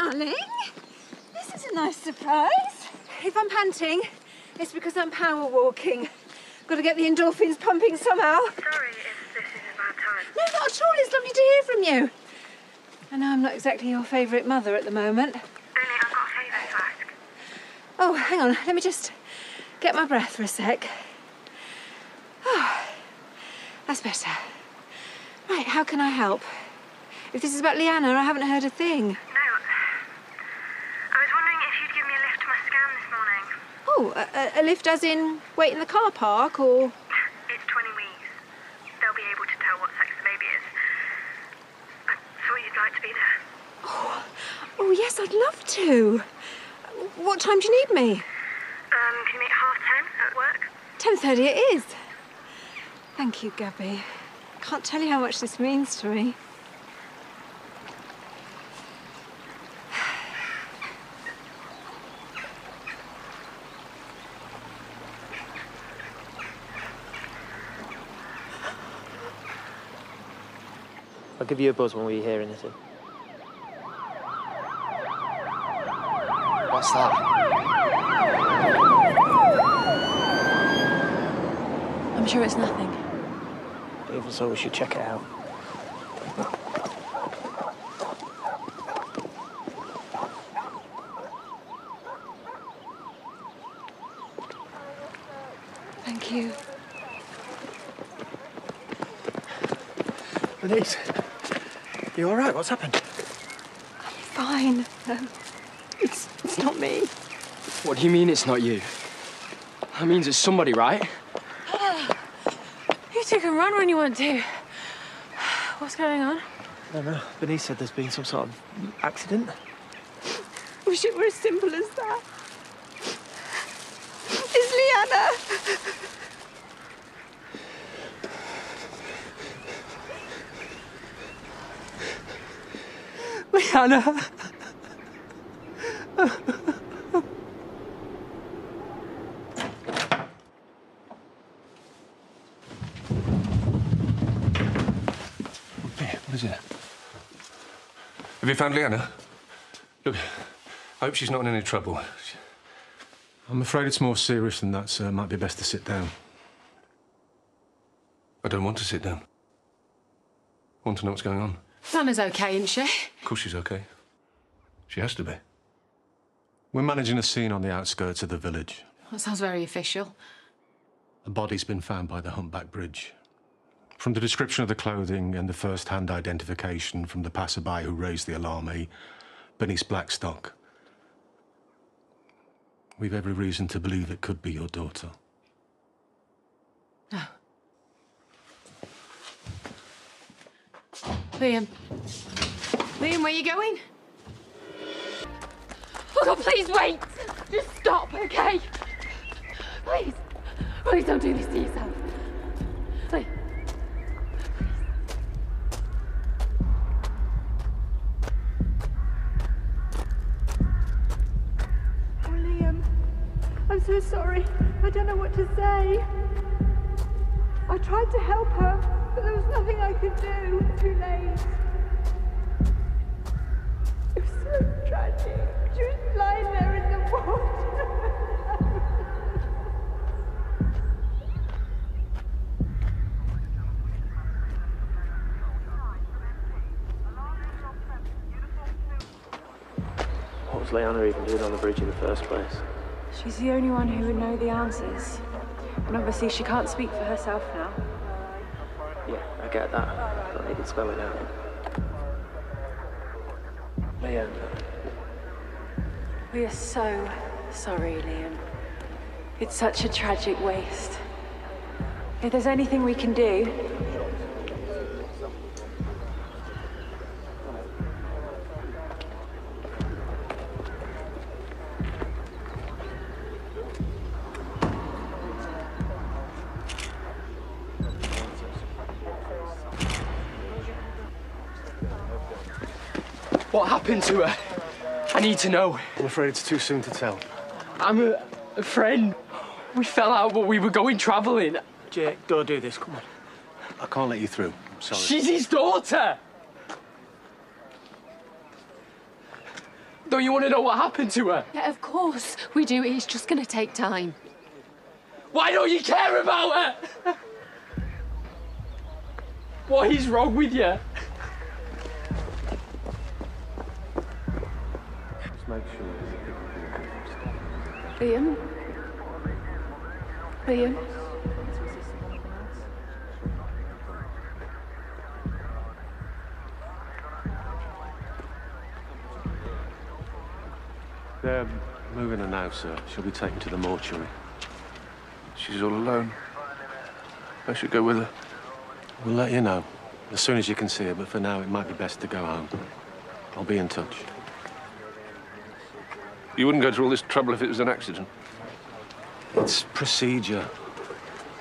darling. This is a nice surprise. If I'm panting, it's because I'm power walking. Got to get the endorphins pumping somehow. Sorry if this is a bad time. No, not at all. It's lovely to hear from you. I know I'm not exactly your favourite mother at the moment. Only I've got a favour to ask. Oh, hang on. Let me just get my breath for a sec. Oh, that's better. Right, how can I help? If this is about Leanna, I haven't heard a thing. No. I was wondering if you'd give me a lift to my scan this morning. Oh, a, a- lift as in wait in the car park or. It's 20 weeks. They'll be able to tell what sex the baby is. I thought you'd like to be there. Oh, yes, I'd love to. What time do you need me? Um, can you meet half ten at work? 10.30 it is. Thank you, Gabby. Can't tell you how much this means to me. I'll give you a buzz when we hear anything. What's that? I'm sure it's nothing. Even so, we should check it out. Thank you. Denise, you all right? What's happened? I'm Fine. Um, it's, it's not me. What do you mean it's not you? That means it's somebody, right? You two can run when you want to. What's going on? I don't know. Bernice said there's been some sort of accident. Wish it were as simple as that. It's Leanna. Leanna! Hey, er what is it? Have you found Leanna? Look, I hope she's not in any trouble. I'm afraid it's more serious than that, sir. Might be best to sit down. I don't want to sit down. I want to know what's going on. Nana's okay, isn't she? Of course she's okay. She has to be. We're managing a scene on the outskirts of the village. That sounds very official. A body's been found by the Humpback Bridge. From the description of the clothing and the first-hand identification from the passerby who raised the alarm, a Bernice Blackstock. We've every reason to believe it could be your daughter. Oh. Liam. Liam, where are you going? Oh God, please wait! Just stop, okay? Please. Please don't do this to yourself. Please. Oh, Liam. I'm so sorry. I don't know what to say. I tried to help her, but there was nothing I could do. Too late. It was so tragic. She was lying there in the water. What was Leanna even doing on the bridge in the first place? She's the only one who would know the answers. And obviously she can't speak for herself now. Yeah, I get that. But they could spell it out. Leanna. We are so sorry, Liam. It's such a tragic waste. If there's anything we can do, What happened to her? I need to know. I'm afraid it's too soon to tell. I'm a, a friend. We fell out, but we were going travelling. Jake, go do this. Come on. I can't let you through. I'm sorry. She's his daughter. Don't you want to know what happened to her? Yeah, of course we do. It's just gonna take time. Why don't you care about her? What is wrong with you? Make sure. Liam? Liam? They're moving her now, sir. She'll be taken to the mortuary. She's all alone. I should go with her. We'll let you know as soon as you can see her, but for now, it might be best to go home. I'll be in touch. You wouldn't go through all this trouble if it was an accident. It's procedure.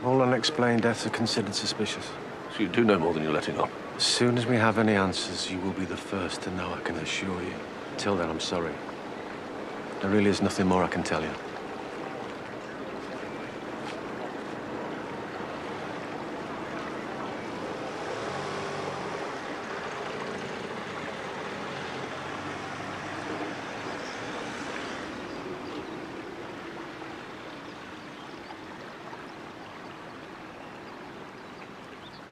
All unexplained deaths are considered suspicious. So you do know more than you're letting on. As soon as we have any answers, you will be the first to know, I can assure you. Till then, I'm sorry. There really is nothing more I can tell you.